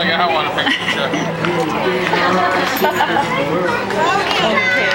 like I want a picture.